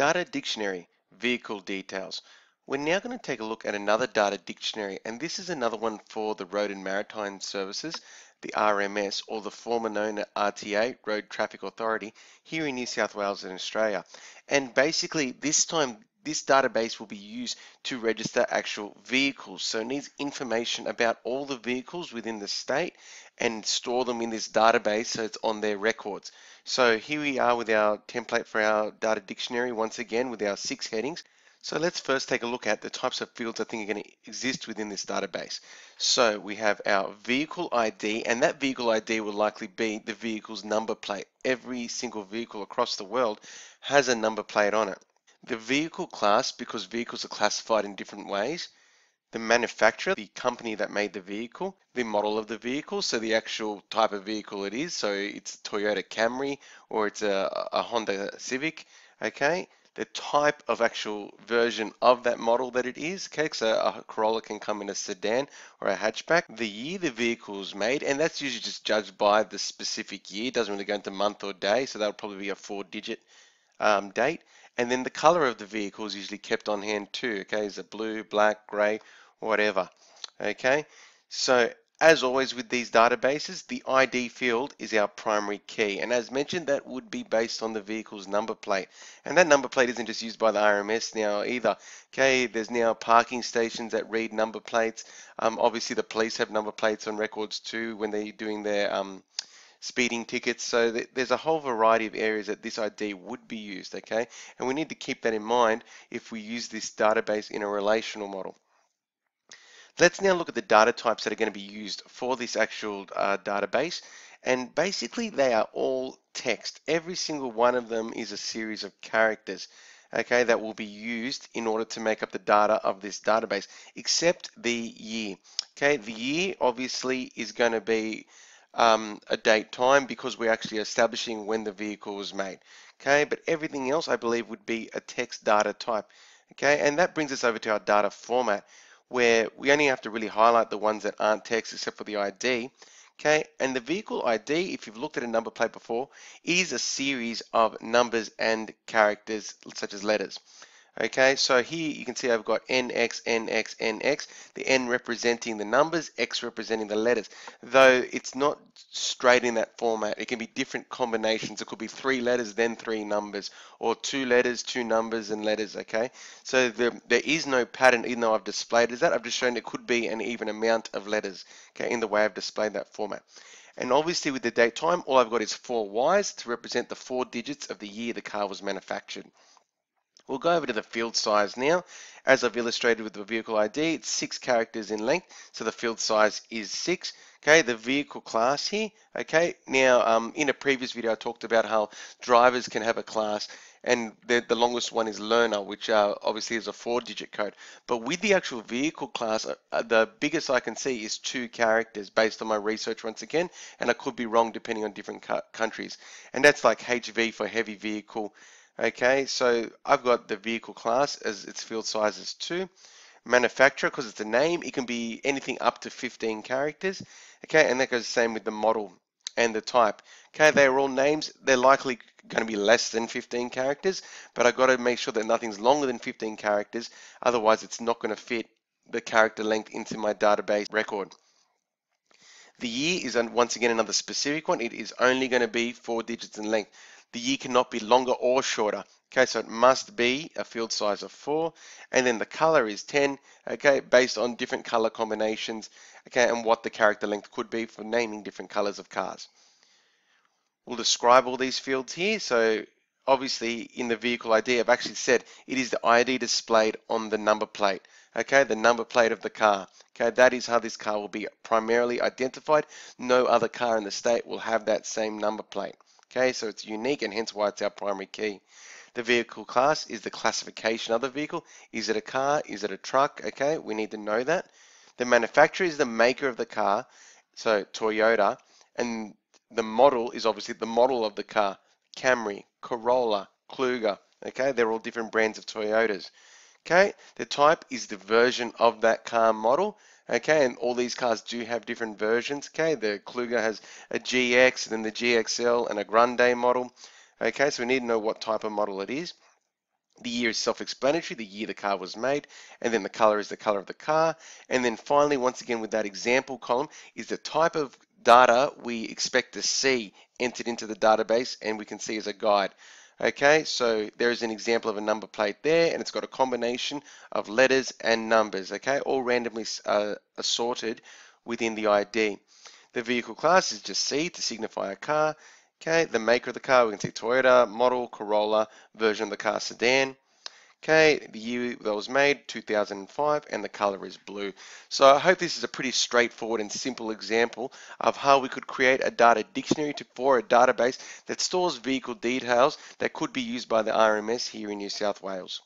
Data Dictionary, Vehicle Details. We're now going to take a look at another data dictionary, and this is another one for the Road and Maritime Services, the RMS, or the former known RTA, Road Traffic Authority, here in New South Wales and Australia. And basically, this time, this database will be used to register actual vehicles. So it needs information about all the vehicles within the state and store them in this database so it's on their records. So here we are with our template for our data dictionary once again with our six headings. So let's first take a look at the types of fields I think are going to exist within this database. So we have our vehicle ID and that vehicle ID will likely be the vehicle's number plate. Every single vehicle across the world has a number plate on it. The vehicle class, because vehicles are classified in different ways, the manufacturer, the company that made the vehicle, the model of the vehicle, so the actual type of vehicle it is, so it's a Toyota Camry or it's a, a Honda Civic, okay? The type of actual version of that model that it is, okay? So a Corolla can come in a sedan or a hatchback. The year the vehicle is made, and that's usually just judged by the specific year, it doesn't really go into month or day, so that'll probably be a four digit um, date. And then the color of the vehicle is usually kept on hand too, okay? Is it blue, black, gray, whatever. Okay, so as always with these databases, the ID field is our primary key. And as mentioned, that would be based on the vehicle's number plate. And that number plate isn't just used by the RMS now either. Okay, there's now parking stations that read number plates. Um, obviously, the police have number plates on records too when they're doing their um, speeding tickets. So th there's a whole variety of areas that this ID would be used. Okay, and we need to keep that in mind if we use this database in a relational model. Let's now look at the data types that are going to be used for this actual uh, database. And basically they are all text. Every single one of them is a series of characters, okay, that will be used in order to make up the data of this database, except the year. Okay, the year obviously is going to be um, a date time because we're actually establishing when the vehicle was made. Okay, but everything else I believe would be a text data type. Okay, and that brings us over to our data format where we only have to really highlight the ones that aren't text except for the ID. Okay, and the vehicle ID, if you've looked at a number plate before, is a series of numbers and characters such as letters. Okay, so here you can see I've got NX, NX, NX, the N representing the numbers, X representing the letters. Though it's not straight in that format, it can be different combinations. It could be three letters, then three numbers, or two letters, two numbers, and letters, okay? So there, there is no pattern, even though I've displayed as that. I've just shown it could be an even amount of letters, okay, in the way I've displayed that format. And obviously with the date time, all I've got is four Ys to represent the four digits of the year the car was manufactured. We'll go over to the field size now. As I've illustrated with the vehicle ID, it's six characters in length, so the field size is six. Okay, the vehicle class here. Okay, now um, in a previous video I talked about how drivers can have a class and the, the longest one is learner, which uh, obviously is a four-digit code. But with the actual vehicle class, uh, uh the biggest I can see is two characters based on my research once again, and I could be wrong depending on different countries. And that's like HV for heavy vehicle, Okay, so I've got the vehicle class as its field size is 2. Manufacturer, because it's a name, it can be anything up to 15 characters. Okay, and that goes the same with the model and the type. Okay, they're all names. They're likely going to be less than 15 characters, but I've got to make sure that nothing's longer than 15 characters. Otherwise, it's not going to fit the character length into my database record. The year is once again another specific one. It is only going to be four digits in length the year cannot be longer or shorter. Okay, so it must be a field size of 4, and then the color is 10, okay, based on different color combinations, okay, and what the character length could be for naming different colors of cars. We'll describe all these fields here. So obviously in the vehicle ID, I've actually said it is the ID displayed on the number plate, okay, the number plate of the car. Okay, that is how this car will be primarily identified. No other car in the state will have that same number plate. Okay, so it's unique and hence why it's our primary key. The vehicle class is the classification of the vehicle. Is it a car? Is it a truck? Okay, we need to know that. The manufacturer is the maker of the car, so Toyota, and the model is obviously the model of the car. Camry, Corolla, Kluger, okay, they're all different brands of Toyotas. Okay, the type is the version of that car model. Okay, and all these cars do have different versions. Okay, the Kluger has a GX, and then the GXL, and a Grande model. Okay, so we need to know what type of model it is. The year is self-explanatory, the year the car was made, and then the color is the color of the car. And then finally, once again, with that example column, is the type of data we expect to see entered into the database and we can see as a guide. Okay, so there is an example of a number plate there and it's got a combination of letters and numbers, okay, all randomly uh, assorted within the ID. The vehicle class is just C to signify a car. Okay, the maker of the car, we can see Toyota, model, Corolla, version of the car, sedan. Okay, the year that was made, 2005, and the color is blue. So I hope this is a pretty straightforward and simple example of how we could create a data dictionary to, for a database that stores vehicle details that could be used by the RMS here in New South Wales.